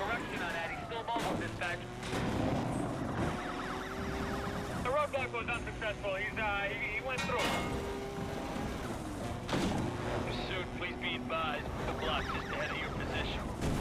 Correction on that. He's still mobile, dispatch. The roadblock was unsuccessful. He's, uh, he, he went through. Pursuit, please be advised. The block just ahead of your position.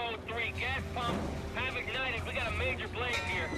code 3. Gas pump, have ignited. We got a major blaze here.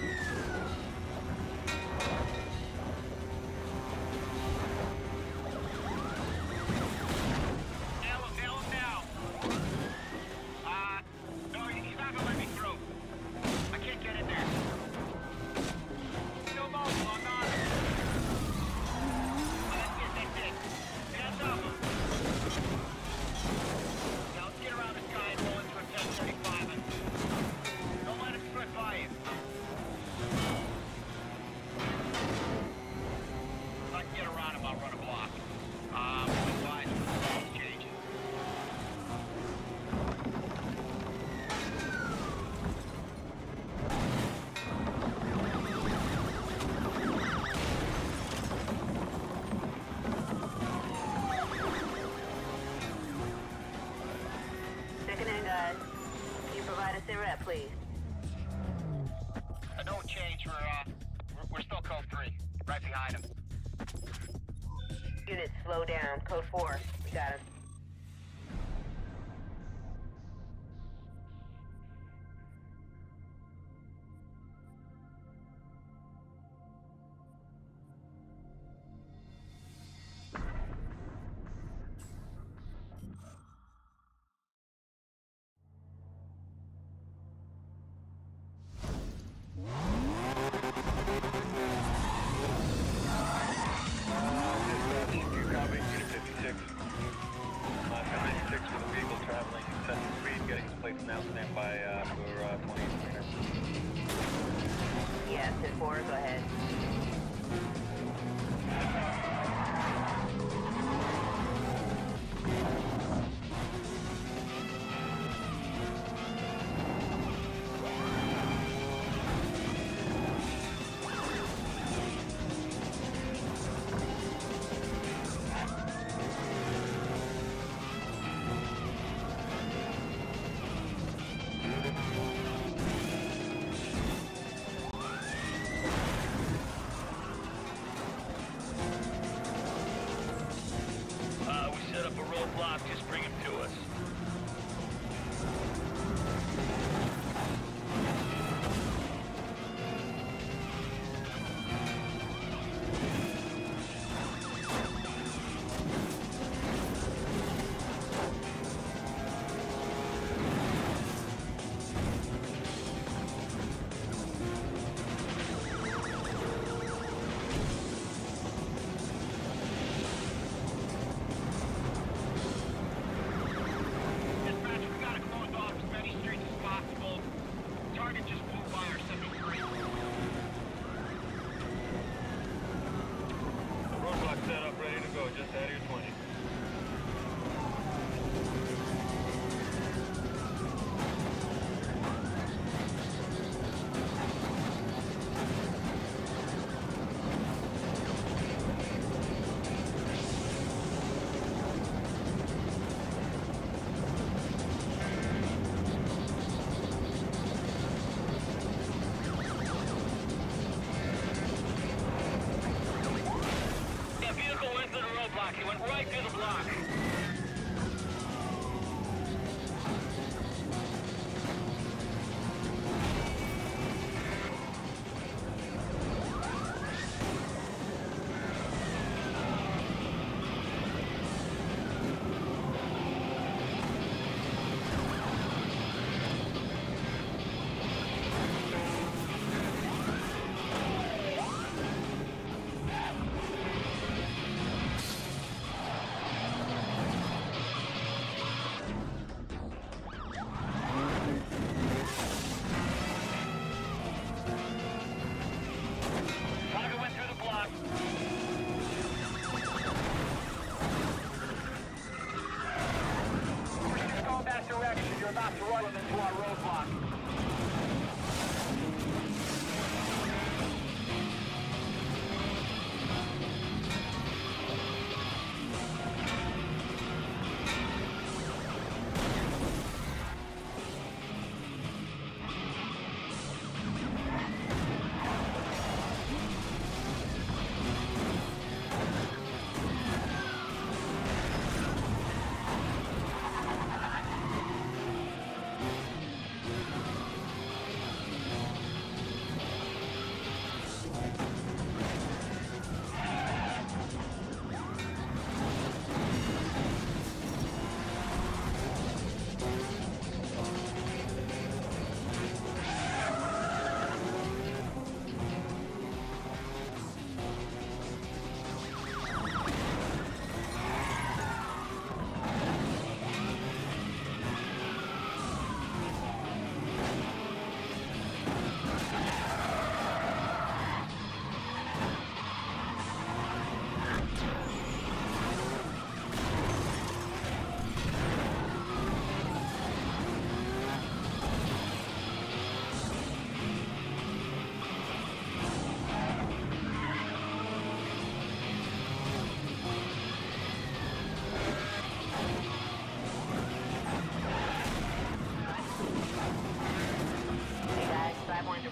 Code 4. We got it.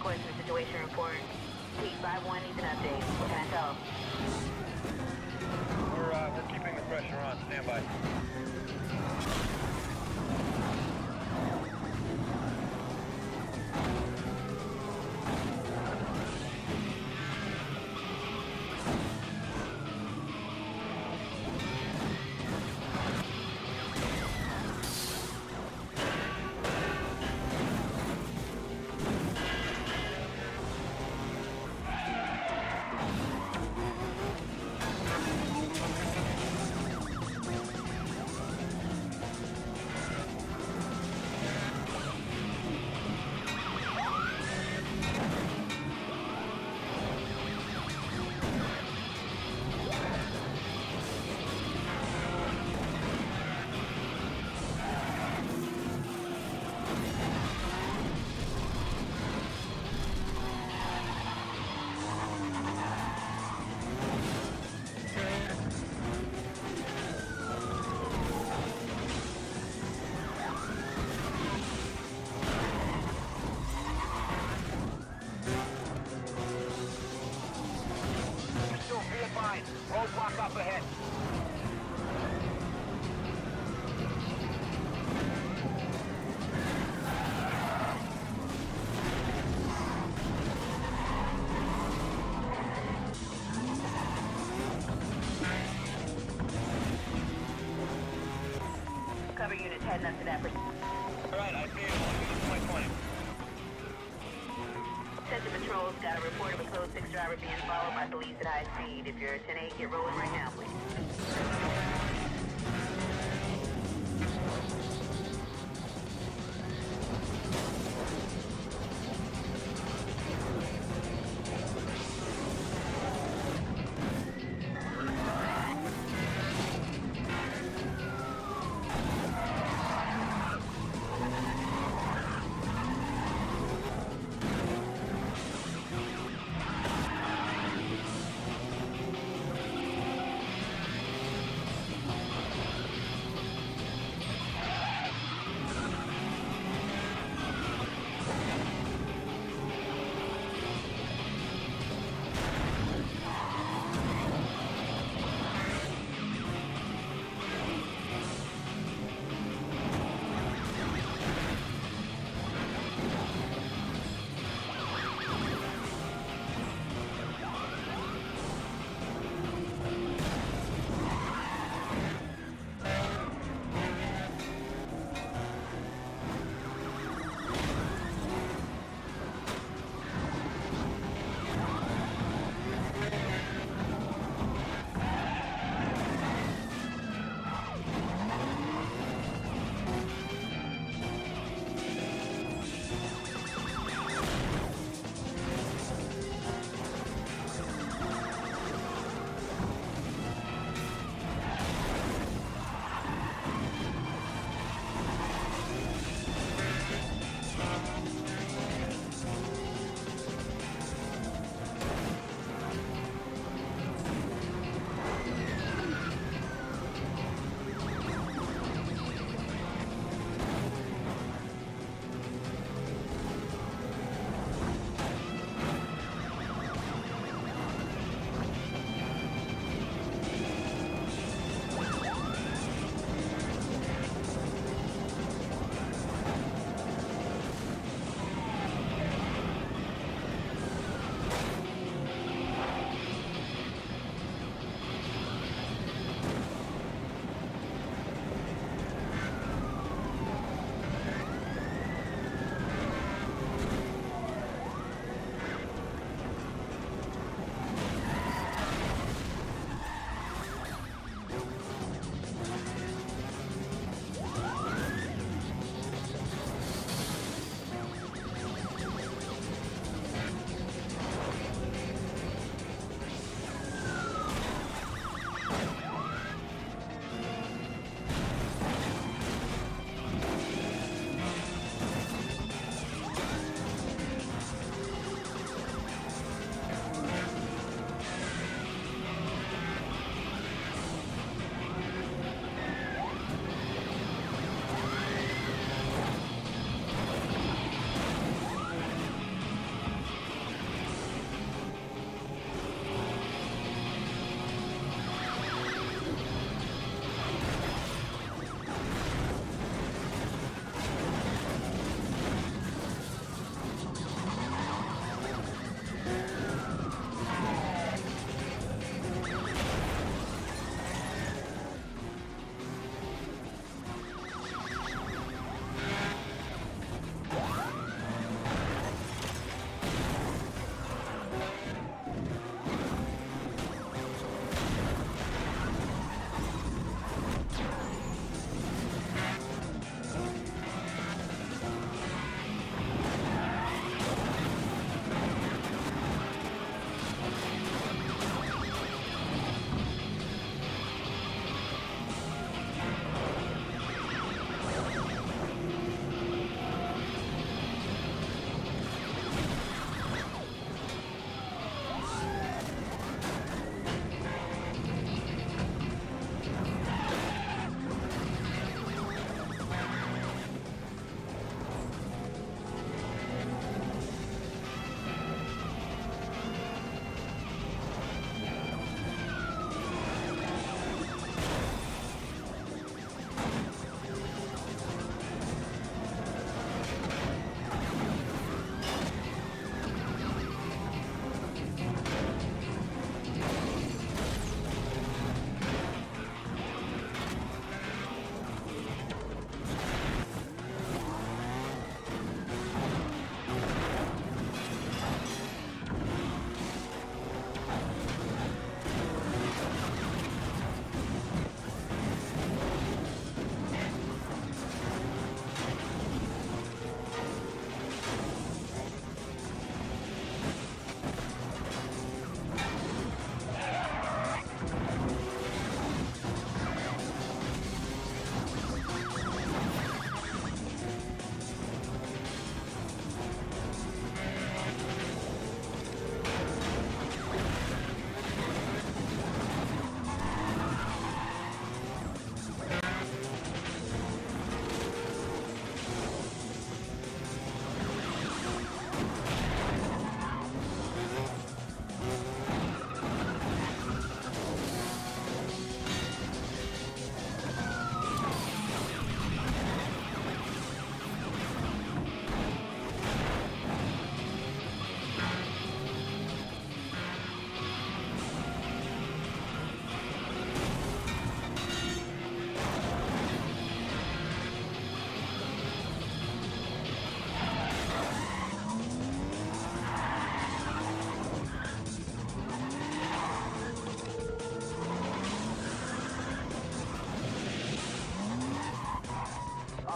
Consequences Situation Report. Week 5-1 needs an update. What can I tell? We're, uh, we're keeping the pressure on. Stand by. lines. Roadblock up ahead.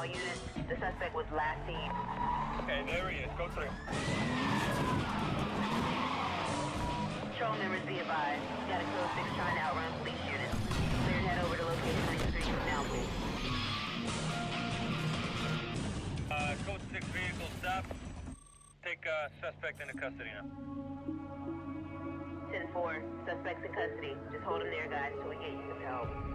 All units, the suspect was last seen. Okay, there he is. Go through. Patrol members be advised. Got a code 6 trying to outrun police units. Clear and head over to location 93 now, please. Uh, code 6 vehicle stop. Take uh, suspect into custody now. 10-4, suspects in custody. Just hold them there, guys, till we get you some help.